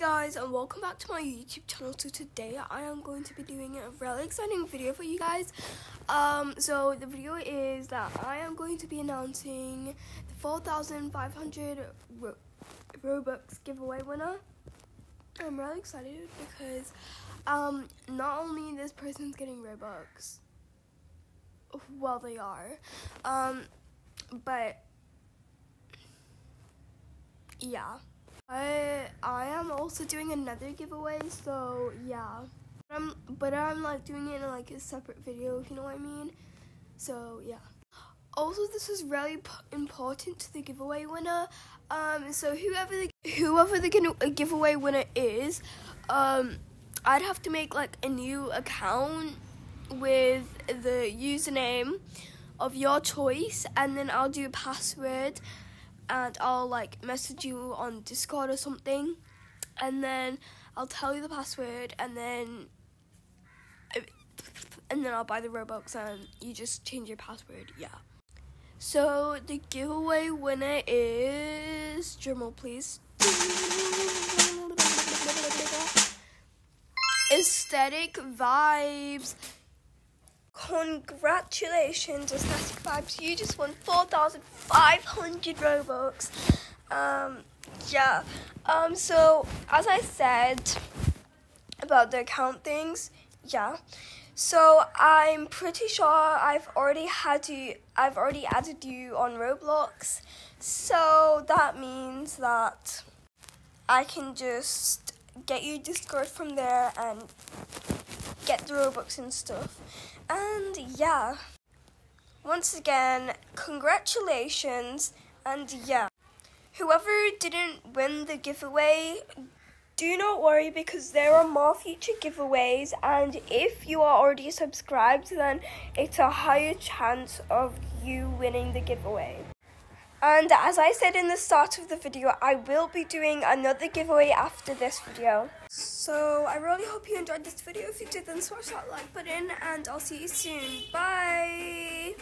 guys and welcome back to my youtube channel. So today i am going to be doing a really exciting video for you guys. Um so the video is that i am going to be announcing the 4500 Ro robux giveaway winner. I'm really excited because um not only this person's getting robux well they are um but yeah I I am also doing another giveaway, so yeah. I'm but I'm like doing it in like a separate video, if you know what I mean. So yeah. Also, this is really important to the giveaway winner. Um, so whoever the whoever the uh, giveaway winner is, um, I'd have to make like a new account with the username of your choice, and then I'll do a password and I'll like message you on Discord or something, and then I'll tell you the password, and then and then I'll buy the Robux, and you just change your password. Yeah. So the giveaway winner is drumroll, please. Aesthetic vibes. Congratulations, Aesthetic Vibes. You just won 4,500 Robux. Um, yeah. Um, so, as I said about the account things, yeah. So, I'm pretty sure I've already had you, I've already added you on Roblox. So, that means that I can just get you Discord from there and get the Robux and stuff. And yeah, once again, congratulations. And yeah, whoever didn't win the giveaway, do not worry because there are more future giveaways. And if you are already subscribed, then it's a higher chance of you winning the giveaway. And as I said in the start of the video, I will be doing another giveaway after this video. So I really hope you enjoyed this video. If you did, then smash that like button and I'll see you soon. Bye!